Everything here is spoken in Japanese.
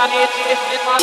Planet ist immer...